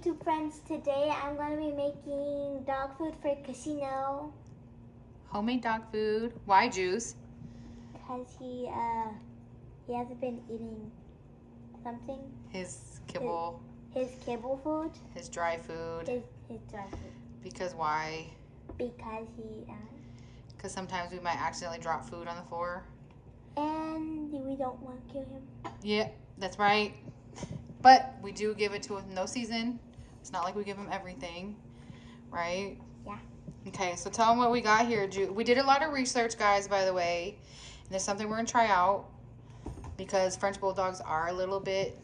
YouTube friends. Today I'm going to be making dog food for Kasyno Homemade dog food. Why juice? because he uh he hasn't been eating something His kibble, his kibble food his dry food. his his dry food Because why? because he uh, Because sometimes we might accidentally drop food on the floor. and we don't want to kill him. Yeah, that's right. But we do give it to him no season. It's not like we give them everything, right? Yeah. Okay, so tell them what we got here. We did a lot of research, guys, by the way. And there's something we're going to try out because French Bulldogs are a little bit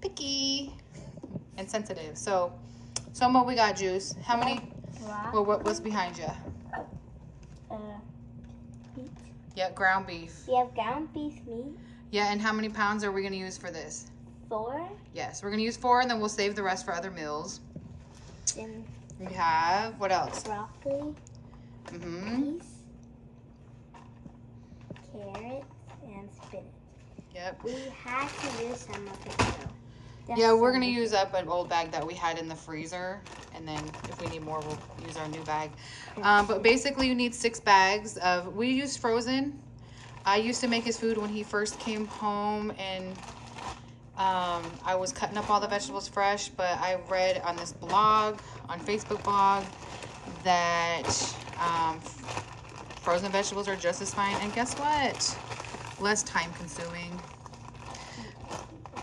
picky and sensitive. So, tell them what we got, Juice. How many? Well, what, what's behind you? uh, meat. Yeah, ground beef. We have ground beef meat, Yeah, and how many pounds are we going to use for this? Four, Yes, we're going to use four and then we'll save the rest for other meals. then We have, what else? broccoli, Mm-hmm. peas, carrots, and spinach. Yep. We had to use some of it though. That's Yeah, we're gonna use up an old bag that we had in the freezer, and then if we need more, we'll use our new bag. Um, but basically, you need six bags of. We use frozen. I used to make his food when he first came home, and um, I was cutting up all the vegetables fresh. But I read on this blog, on Facebook blog, that um, frozen vegetables are just as fine. And guess what? Less time consuming.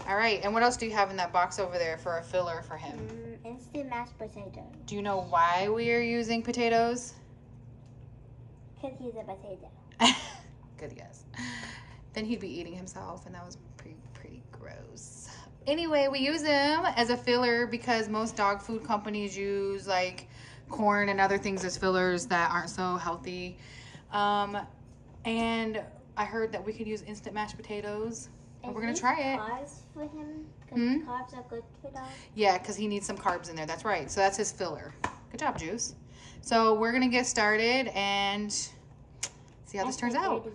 All right, and what else do you have in that box over there for a filler for him? Mm, instant mashed potato. Do you know why we are using potatoes? Because he's a potato. Good guess. Then he'd be eating himself, and that was gross. Anyway, we use them as a filler because most dog food companies use like corn and other things as fillers that aren't so healthy. Um, and I heard that we could use instant mashed potatoes. And we're gonna try it. Carbs for him. Hmm? carbs are good for dogs. Yeah, because he needs some carbs in there. That's right. So that's his filler. Good job, Juice. So we're gonna get started and see how this turns out.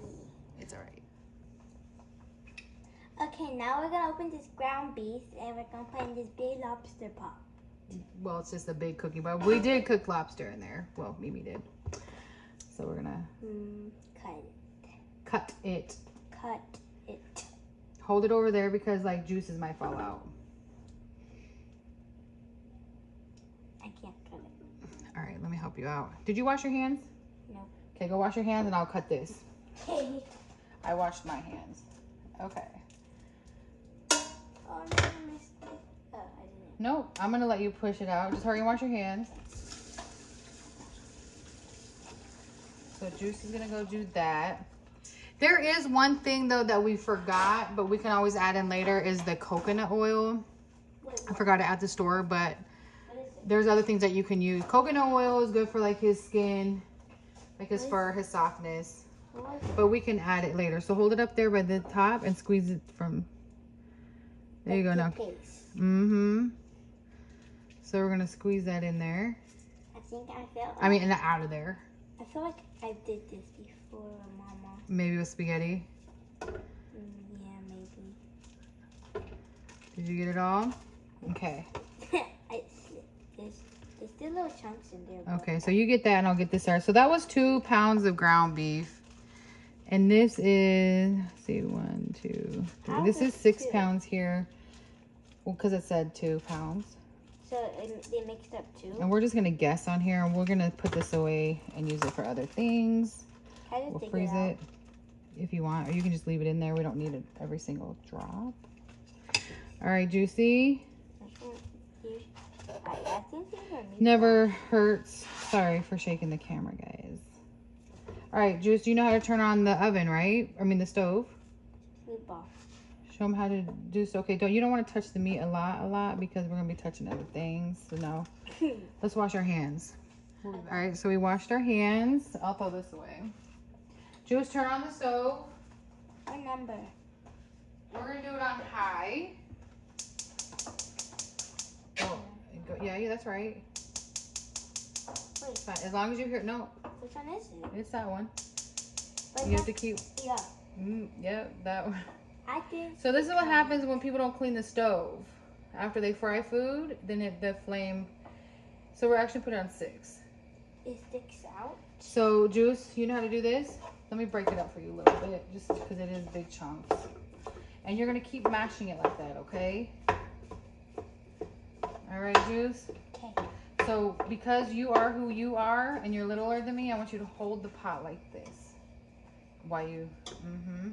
It's all right. Okay, now we're gonna open this ground beef and we're gonna put in this big lobster pot. Well, it's just a big cookie, but we did cook lobster in there. Well, Mimi did. So we're gonna Mm, cut it. cut it. Cut it. Hold it over there because like juices might fall out. I can't cut it. All right, let me help you out. Did you wash your hands? No. Okay, go wash your hands and I'll cut this. Okay. I washed my hands. Okay. Oh no, oh, no, I'm gonna let you push it out. Just hurry and wash your hands. So Juice is gonna go do that. There is one thing though that we forgot, but we can always add in later is the coconut oil. I forgot it at the store, but what is it? there's other things that you can use. Coconut oil is good for like his skin, like his fur, his softness. What was it? But we can add it later. So hold it up there by the top and squeeze it from. There you go now. Mm-hmm. So we're gonna squeeze that in there. I think I felt. I mean, out of there. I feel like I did this before, Mama. Maybe with spaghetti. Mm, yeah, maybe. Did you get it all? Okay. There's, there's still little chunks in there. Okay, so you get that and I'll get this started. So that was two pounds of ground beef. And this is, let's see, one, two, three. This is is six two? pounds here. Well, because it said two pounds. So it, they mixed up two. And we're just going to guess on here and we're going to put this away and use it for other things. I just We'll freeze it, it if you want, or you can just leave it in there. We don't need it every single drop. All right, Juicy. I think you- I, I think these are meatballs. Never hurts. Sorry for shaking the camera, guys. All right, Juice, do you know how to turn on the oven, right? I mean the stove. Meatball. Show them how to do so. Okay, don't you don't want to touch the meat a lot, a lot because we're gonna be touching other things. So no, let's wash our hands. All right, so we washed our hands. I'll throw this away. Juice, turn on the stove. Number? We're gonna do it on high. Oh, yeah, yeah, that's right. Wait, Fine. As long as you hear no, which one is it? it's that one. But You have to keep. Yeah, Mm, yep, that one. I think. So this is what happens when people don't clean the stove. after they fry food, then it, the flame. So we're actually putting it on six. It sticks out. So juice, you know how to do this? Let me break it up for you a little bit, just because it is big chunks. And you're gonna keep mashing it like that, okay? All right, juice. Okay. So because you are who you are and you're littler than me, I want you to hold the pot like this. While you, mm-hmm.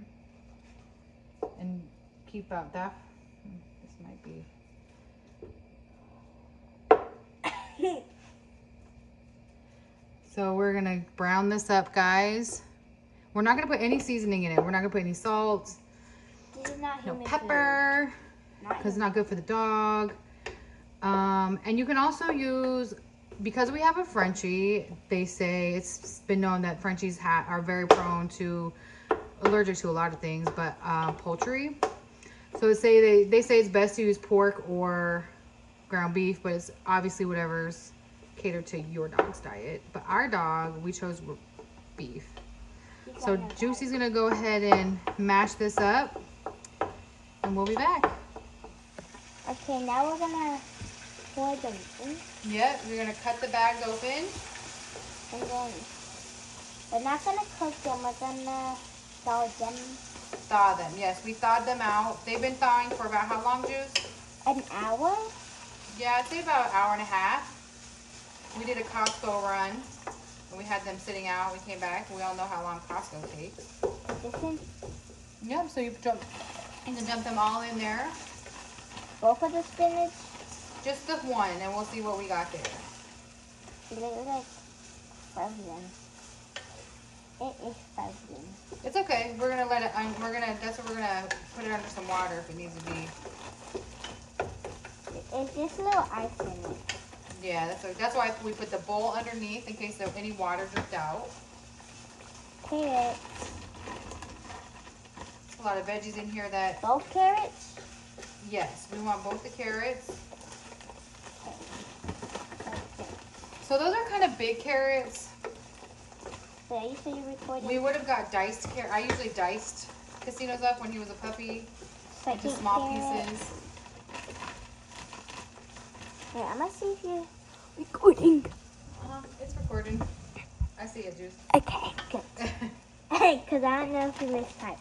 And keep out that, this might be, so we're gonna brown this up, guys. We're not gonna put any seasoning in it. We're not gonna put any salt, This is not no pepper because it's not good for the dog. Um, and you can also use, because we have a Frenchie, they say it's been known that Frenchies ha- are very prone to allergic to a lot of things, but uh, poultry. So they say they, they say it's best to use pork or ground beef, but it's obviously whatever's catered to your dog's diet. But our dog, we chose beef. So Juicy's gonna go ahead and mash this up, and we'll be back. Okay, now we're gonna pour them in, Yep, we're gonna cut the bags open. and then we're not gonna cook them. We're gonna thaw them Thaw them. Yes, we thawed them out. They've been thawing for about how long, Juice? an hour. Yeah, I'd say about an hour and a half. We did a Costco run, and we had them sitting out. We came back. We all know how long Costco takes. This is Yep. So you dump, you can dump them all in there. both of the spinach. Just the one, and we'll see what we got there. They look like frozen. It is frozen. It's okay. We're gonna let it. Un- we're gonna. That's what we're gonna put it under some water if it needs to be. It's just a little ice in it. Yeah, that's what, that's why we put the bowl underneath in case any water dripped out. Carrots. A lot of veggies in here that Both carrots. yes, we want both the carrots. So those are kind of big carrots. You say you're recording We would have got diced carrot. I usually diced casinos up when he was a puppy into small carrot. pieces. Wait, I'm gonna see if you're recording. Uh, it's recording. I see it, Juice. Okay, good. Hey, because I don't know if you mistyped.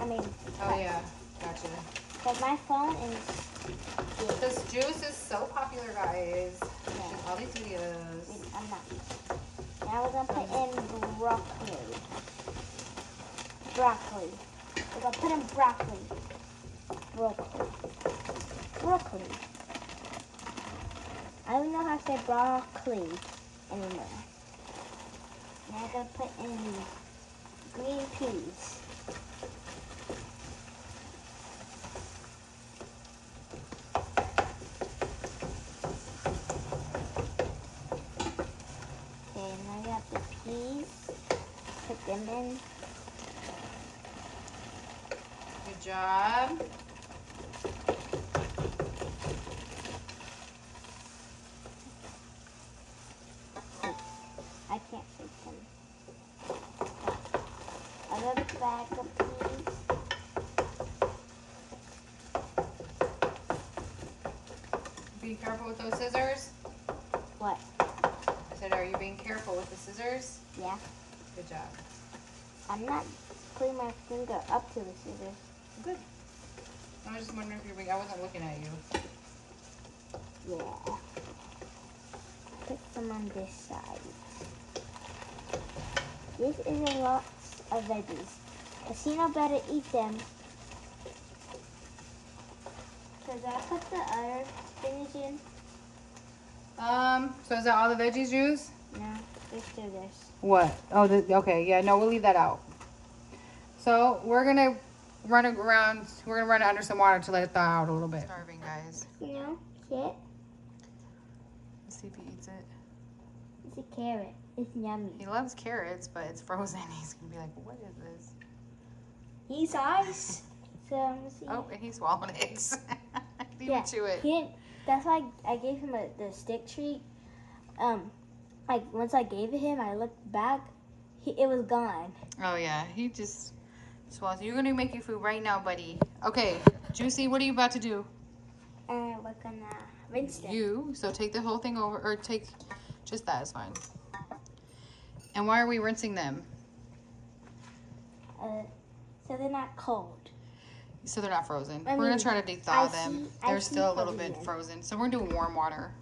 I mean, oh yeah, gotcha. because my phone is. This juice is so popular, guys. In all these videos. I'm not. Now we're gonna put in broccoli. Broccoli. We're gonna put in broccoli. Broccoli. Broccoli. I don't know how to say broccoli anymore. Now I'm gonna put in green peas. Okay, now I got the peas. Put them in. Good job. I can't take them. Another bag of peas. Be careful with those scissors. What? I said, are you being careful with the scissors? Yeah. Good job. I'm not putting my finger up to the scissors. Good. I was just wondering if you're being, I wasn't looking at you. Yeah. Put some on this side. This is a lot of veggies. Kasyno better eat them. Cause I put the other spinach in. Um, so is that all the veggies juice? No, let's do this. What? Oh, the, okay. Yeah, no, we'll leave that out. So we're gonna run it around. We're gonna run it under some water to let it thaw out a little bit. Starving guys. You know, shit. Let's see if he eats it. It's a carrot. It's yummy. He loves carrots, but it's frozen. He's gonna be like, "What is this?" He's ice. So I'm gonna see. Oh, and he swallowed it. he Yeah, chew it. He didn't, that's why I gave him a, the stick treat. Um, like once I gave it him, I looked back, he, it was gone. Oh yeah, he just swallows. You're gonna make your food right now, buddy. Okay, Juicy, what are you about to do? And we're gonna rinse them. You, so take the whole thing over, or take just that is fine. And why are we rinsing them? Uh, so they're not cold. So they're not frozen. I we're gonna try to de-thaw them. see- they're see still a little frozen. bit frozen. So we're gonna do warm water.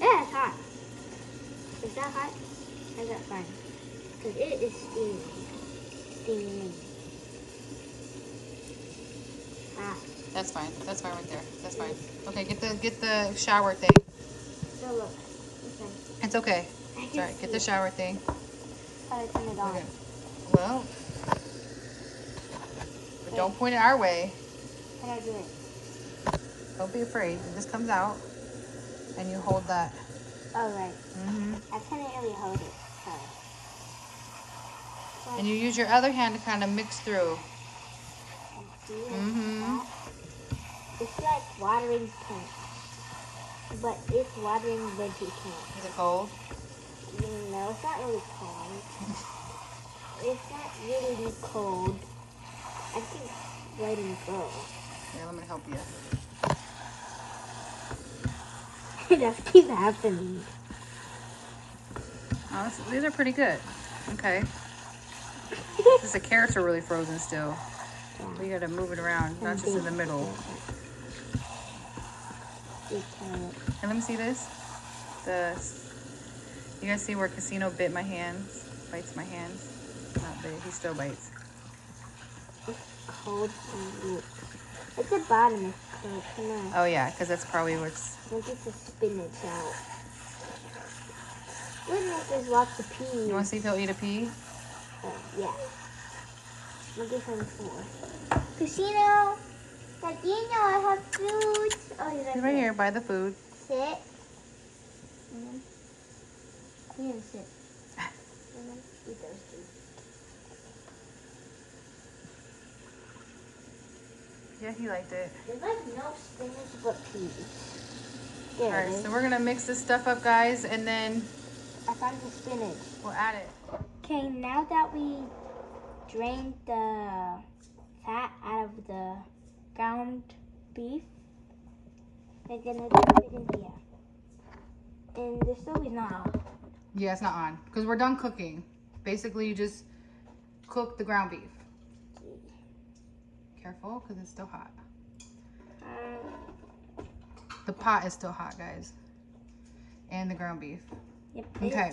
Yeah, it's hot. Is that hot? Is that fine? Because it is steaming. Steaming. Ah, That's fine. That's fine right there. That's fine. Okay, get the get the shower thing. so look. Okay. It's okay. It's alright. Get the shower thing. To turn it on. Okay. Well, but don't point it our way. How do I do it? Don't be afraid. It just comes out, and you hold that. Oh, right. hmm I couldn't really hold it. Sorry. And you use your other hand to kind of mix through. Mhm. That? It's like watering plants. But it's watering veggie plants. Is it cold? No, it's not really cold. It's not really cold. I think letting go. Yeah, let me help you. That keeps happening. Oh, this, these are pretty good. Okay. The carrots are really frozen still. We gotta move it around, not just in the middle. Big. And let me see this. The you guys see where Kasyno bit my hands? Bites my hands. Not bit. He still bites. Cold and look. At the bottom is cold. Come on. Oh yeah, because that's probably what's. We'll get the spinach out. Good enough there's lots of peas. You want to see if he'll eat a pea? Uh, yeah. We'll give him four. Kasyno! Kasyno, I have food! Oh, he's He's right here by the food. Sit. Mm-hmm. You sit. And then eat those two. Yeah, he liked it. There's like no spinach but peas. All right, so we're gonna mix this stuff up, guys, and then I found the spinach. we'll add it. Okay, now that we drained the fat out of the ground beef, we're gonna dump it in here. And the stove is not on. Yeah, it's not on because we're done cooking. Basically, you just cook the ground beef. Careful, because it's still hot. Um, The pot is still hot, guys. And the ground beef. yep, Okay.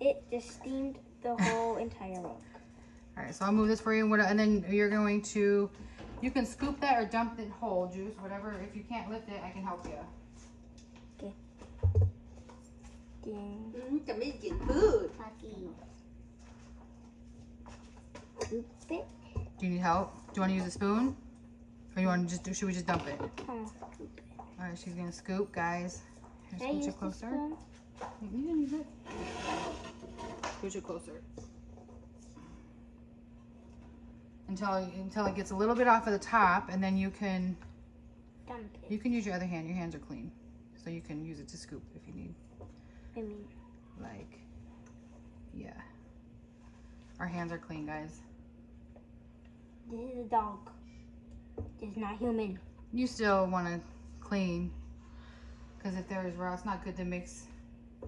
It, just steamed the whole entire room. All right, so I'll move this for you, and then you're going to, you can scoop that or dump it whole, juice, whatever. If you can't lift it, I can help you. Ding. Mm, come food. Scoop it. Do you need help? Do you want to use a spoon, or you want to just do? Should we just dump it? Scoop it. All right, she's gonna scoop, guys. Here, Can scooch it closer. spoon? You can use it. Scooch it closer. Until until it gets a little bit off of the top, and then you can Dump it. you can use your other hand. Your hands are clean, so you can use it to scoop if you need. I mean, Like, yeah. Our hands are clean, guys. this is a dog. it's not human. You still want to clean, because if there is raw, it's not good to mix.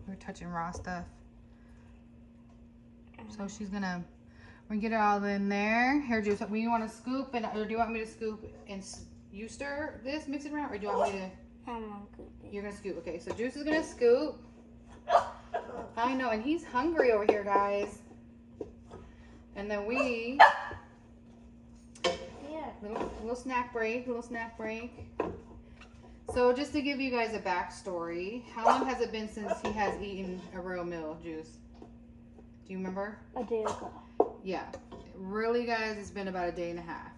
We're touching raw stuff. So uh-huh. she's gonna, we're get it all in there. Here, Juice, we want to scoop, and or do you want me to scoop and you stir this, mix it around, or do you want me to? Come on, scoop it. You're gonna scoop. Okay, so Juice is gonna scoop. I know, and he's hungry over here, guys. And then we, Yeah. little, little snack break, little snack break. So just to give you guys a backstory, how long has it been since he has eaten a real meal, Juice? Do you remember? A day ago. Yeah. Really, guys, it's been about a day and a half.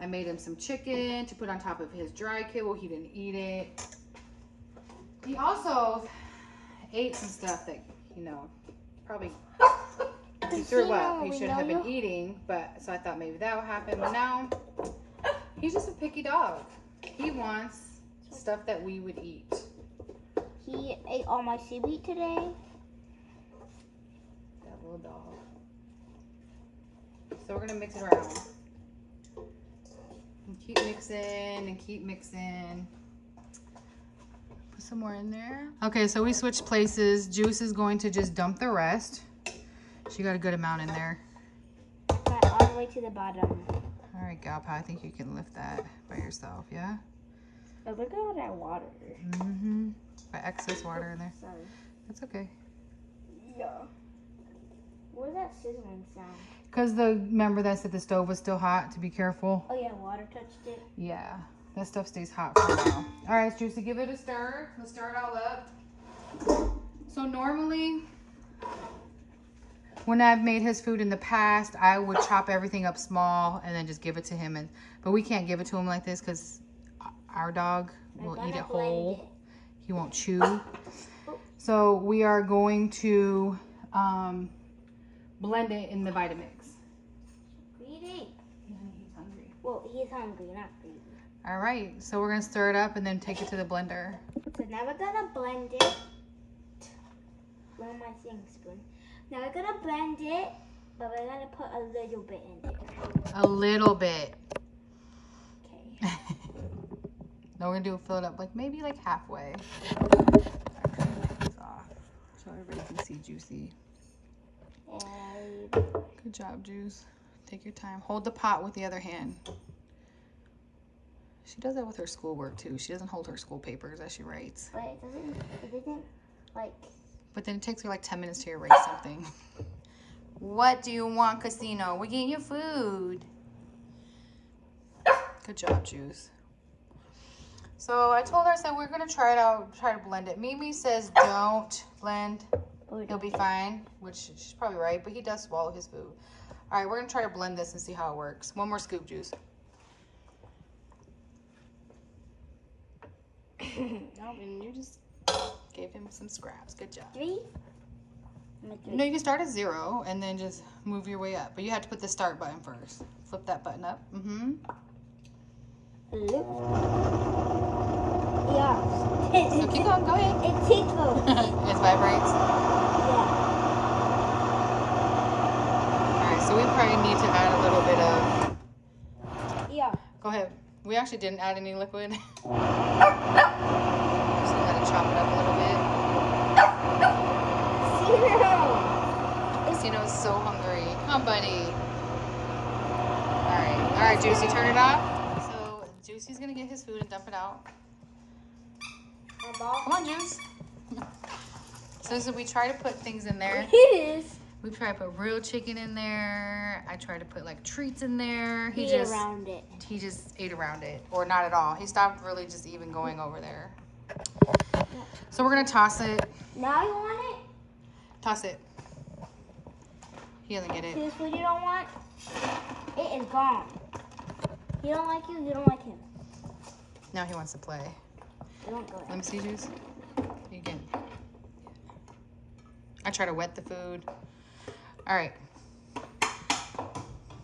I made him some chicken to put on top of his dry kibble. He didn't eat it. He also ate some stuff that, you know, probably he threw up. He shouldn't have been eating, but so I thought maybe that would happen. But now he's just a picky dog. He wants stuff that we would eat. He ate all my seaweed today. That little dog. So we're gonna mix it around. Keep mixing and keep mixing. Put some more in there. Okay, so we switched places. Juice is going to just dump the rest. She got a good amount in there. But all the way to the bottom. All right, Galpa, I think you can lift that by yourself, yeah? But look at all that water. Mm-hmm. Excess water in there. Sorry. That's okay. Yeah. What is that sizzling sound? Because the, remember that said the stove was still hot, to be careful. Oh yeah, water touched it. Yeah, that stuff stays hot for a while. All right, Juicy, give it a stir. Let's stir it all up. So normally, when I've made his food in the past, I would chop everything up small and then just give it to him. And But we can't give it to him like this because our dog will eat it whole. He won't chew. So we are going to um, blend it in the Vitamix. Greedy. He's hungry. Well, he's hungry, not greedy. All right, so we're gonna stir it up and then take it to the blender. So now we're gonna blend it. Where my thing spoon? Now we're gonna blend it, but we're gonna put a little bit in there. A little bit. Okay. now we're gonna do fill it up like maybe like halfway. Off so everybody can see Juicy. Good job, Juice. Take your time. Hold the pot with the other hand. She does that with her schoolwork too. She doesn't hold her school papers as she writes. but it doesn't. It didn't like. But then it takes her like 10 minutes to erase something. What do you want, Kasyno? We're getting you food. Good job, Juice. So I told her, I said, we're going to try it out, try to blend it. Mimi says don't blend. He'll be fine, which she's probably right, but he does swallow his food. All right, we're going to try to blend this and see how it works. One more scoop, Juice. no, and you just gave him some scraps. Good job. Three. No, you can start at zero and then just move your way up. But you have to put the start button first. Flip that button up. Mm-hmm. Yeah. So keep going. Go ahead. It tickles. it vibrates. yeah. All right. So we probably need to add a little bit of. Yeah. Go ahead. We actually didn't add any liquid. Let it chop it up a little bit. Zero. Kasyno's so hungry. Come on, buddy. All right. All right, Juicy, turn it off. So Juicy's gonna get his food and dump it out. Come on, Juice. So, so we try to put things in there. It is. We try to put real chicken in there. I try to put like treats in there. He Be just around it. he just ate around it, or not at all. He stopped really just even going over there. So we're gonna toss it. Now you want it? Toss it. He doesn't get See it. this food you don't want? It is gone. He don't like you, you don't like him. Now he wants to play. Don't go Let me see, Juice. You can. I try to wet the food. All right.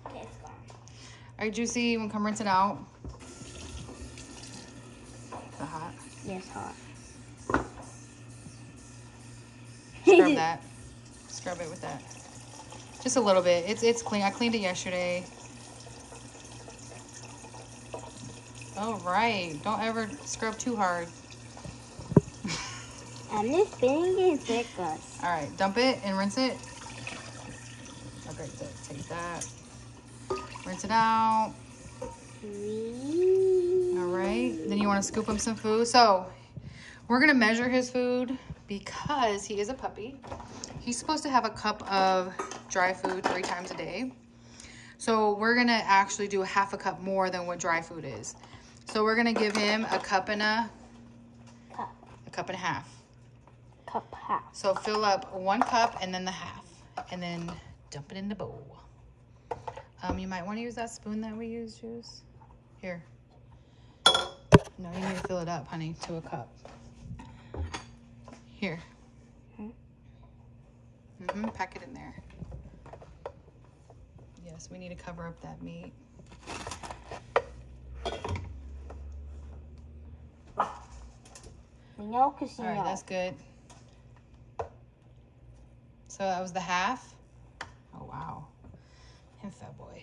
Okay, it's gone. All right, Juicy. You want to come rinse it out? Is it hot? Yes, hot. Scrub that. Scrub it with that. Just a little bit. It's it's clean. I cleaned it yesterday. All right. Don't ever scrub too hard. I'm just spinning it circles. All right. Dump it and rinse it. Okay. so Take that. Rinse it out. All right. Then you want to scoop him some food. So we're going to measure his food because he is a puppy. He's supposed to have a cup of dry food three times a day. So we're going to actually do a half a cup more than what dry food is. So we're going to give him a cup and a, Cup. a cup and a half. Cup half. So fill up one cup and then the half. And then dump it in the bowl. Um, you might want to use that spoon that we use, Juice. Here. No, you need to fill it up, honey, to a cup. Here. Hmm? Mm-hmm. Pack it in there. Yes, we need to cover up that meat. No Kasyno. All right, that's good. So that was the half. Oh wow, him fat boy.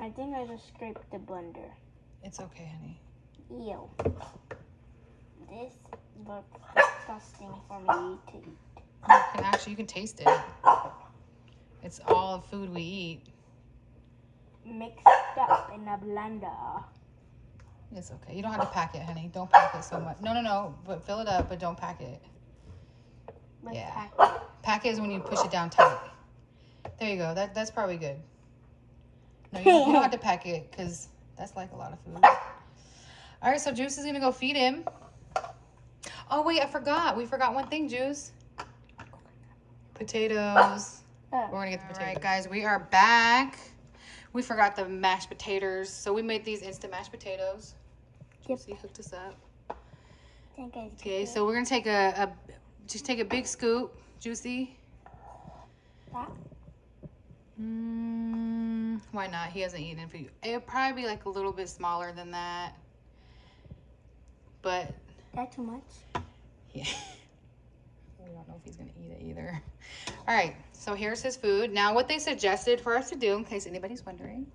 I think I just scraped the blender. It's okay, honey. Ew. This looks disgusting for me to eat. You can actually you can taste it. It's all the food we eat. Mixed up in a blender. It's okay. You don't have to pack it, honey. Don't pack it so much. No, no, no. But fill it up, but don't pack it. Let's Yeah. pack it. Pack it is when you push it down tight. There you go. That that's probably good. No, you don't, you don't have to pack it because that's like a lot of food. All right, so Juice is gonna go feed him. Oh wait, I forgot. We forgot one thing, Juice. Potatoes. We're gonna get the potatoes. All right, guys, we are back. We forgot the mashed potatoes, so we made these instant mashed potatoes. Yep. Juicy hooked us up. Okay, so we're gonna take a, a just take a big scoop, Juicy. that. Mm, why not? He hasn't eaten food. It'll probably be like a little bit smaller than that. But That too much? yeah. We don't know if he's gonna eat it either. All right, so here's his food. Now what they suggested for us to do, in case anybody's wondering,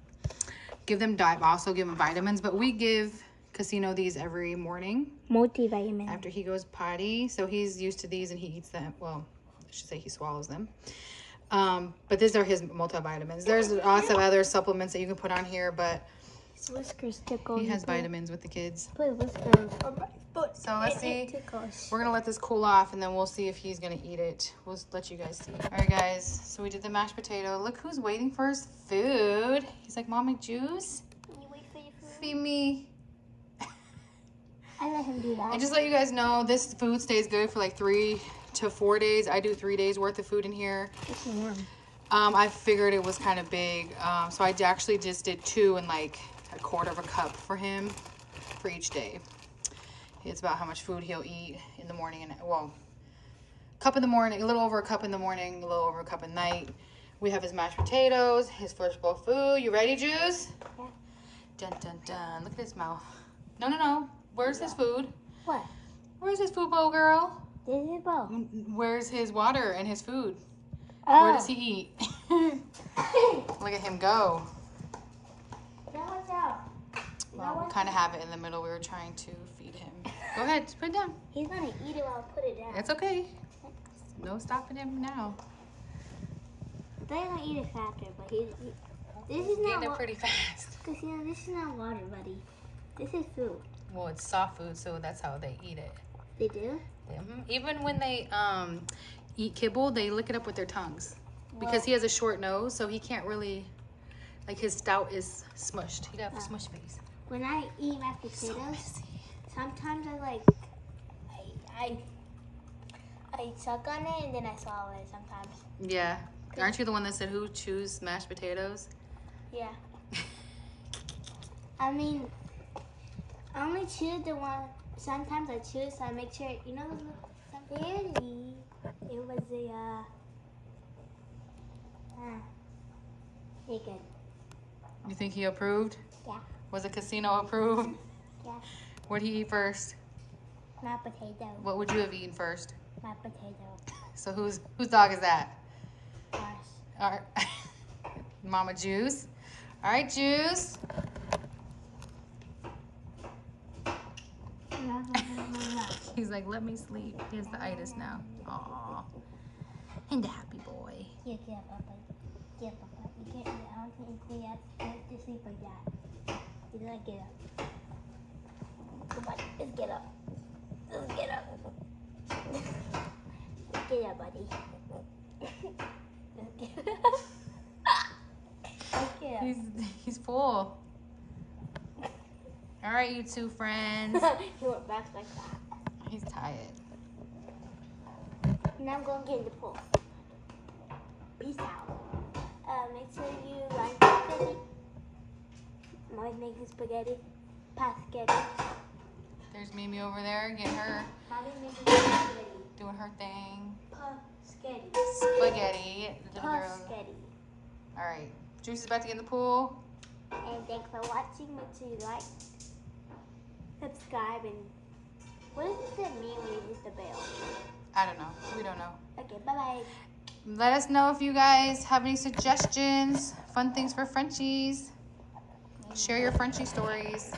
give them diet, also give them vitamins, but we give Kasyno these every morning Multivitamin. after he goes potty. So he's used to these and he eats them. Well, I should say he swallows them. Um, but these are his multivitamins. There's lots of other supplements that you can put on here, but His whiskers tickle. he has vitamins with the kids. Put whiskers on my foot. So let's see. We're gonna let this cool off and then we'll see if he's gonna eat it. We'll let you guys see. All right, guys. So we did the mashed potato. Look who's waiting for his food. He's like, "Mommy, juice, Can you wait for your food? feed me." I let him do that. And just let you guys know, this food stays good for like three to four days. I do three days worth of food in here. It's warm. Um, I figured it was kind of big, um, so I actually just did two and like a quarter of a cup for him for each day. It's about how much food he'll eat in the morning and well, cup in the morning, a little over a cup in the morning, a little over a cup at night. We have his mashed potatoes, his first bowl food. You ready, Juice? Yeah. Dun dun dun! Look at his mouth. No, no, no. Where's his food? What? Where's his food bowl, girl? Where's his water and his food? Oh. Where does he oh. eat? Look at him go. That one's out. Well, we kind of have it in the middle. We were trying to feed him. Go ahead, just put it down. He's gonna eat it while I put it down. It's okay. No stopping him now. They're gonna eat it faster, but he's. He, this is not. it pretty fast. Cause you know this is not water, buddy. This is food. Well, it's soft food, so that's how they eat it. They do. Mhm. Even when they um, eat kibble, they lick it up with their tongues because he has a short nose, so he can't really. Like his stout is smushed. He'd have a smushed face. When I eat mashed potatoes, messy. sometimes I like. I I. I suck on it and then I swallow it sometimes. Yeah. Aren't you the one that said who chews mashed potatoes? Yeah. I mean, I only choose the one. Sometimes I choose, so I make sure you know. Barely. It was a. Uh, ah. You're good. You think he approved? Yeah. Was the Kasyno approved? Yeah. What'd he eat first? My potato. What would you have eaten first? My potato. So whose whose dog is that? Gosh. All right. Mama Juice. All right, Juice. He's like, let me sleep. He has the itis now. Aw. And a happy boy. Get up, Papa. Get up, Papa. You can't. I don't think you can get to sleep like that. You gotta get up. Come on, let's get up. Let's get up. Let's get up, buddy. Let's get up. Let's get up. He's he's full. All right, you two friends. he went back like that. He's tired. Now I'm gonna get in the pool. Peace out. Uh, make sure you like spaghetti. Mommy's making spaghetti. Spaghetti. There's Mimi over there Get her Mommy's making spaghetti. doing her thing. Spaghetti. Spaghetti. Spaghetti. All right. Juice is about to get in the pool. And thanks for watching. Make sure you like, subscribe, and what does it mean when you hit the bell? I don't know. We don't know. Okay, bye bye. Let us know if you guys have any suggestions, fun things for Frenchies. Share your Frenchie stories.